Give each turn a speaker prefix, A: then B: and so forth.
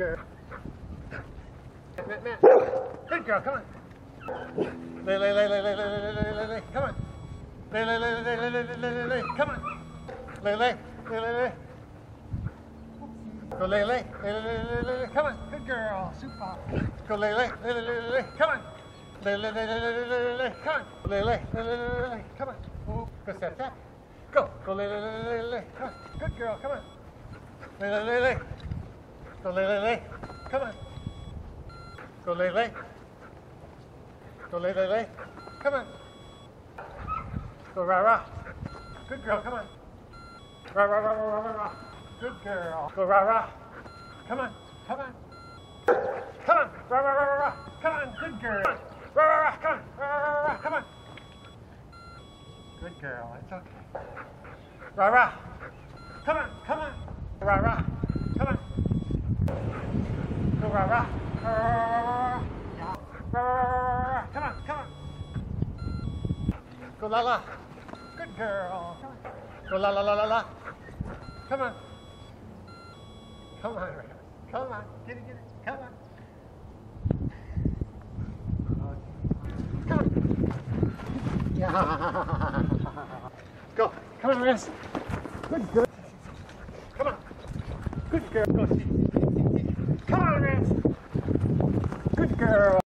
A: girl. Matt, Matt. Good girl, come on. Lay, lay, lay, lay, lay, lay, lay, lay, lay, lay, come on. Lay, lay, lay, lay, lay, lay, lay, lay, lay, lay, come on. Lay, lay, lay, lay, lay. Go lay, lay, lay, lay, lay, lay, lay, come on. Good girl, super. Go lay, lay, lay, lay, lay, lay, come on. Lay, lay, lay, lay, lay, lay, lay, lay, come on. Lay, lay, lay, lay, lay, lay, come on. Go step, step. Go. Go lay, lay, lay, lay, lay, come on. Good girl, come on. Lay, lay, lay, lay. Go lay, lay. Come on. Go lay, lay. Go lay, lay. Come on. Go rah, rah. Good girl, come on. Rah, rah, rah, rah, rah, rah. Good girl. Go rah, rah. Come on, come on. Come on. Rah, rah, rah, rah, rah. Come on, good girl. Rah, rah, rah. Come on. Rah, rah, rah, rah. Come on. Good girl. It's okay. Rah, rah. Come on, come on. Rah, rah. Come on. Go rah, rah. Rah, rah, rah. Come on, come on. Go la la. Good girl. Go la la la la la. Come on. Come on, Ray. Come on. Get it, get it. Come on. Come on. Yeah. Go. Come on, Riz. Good girl. Come on. Good girl. Go see. Good girl.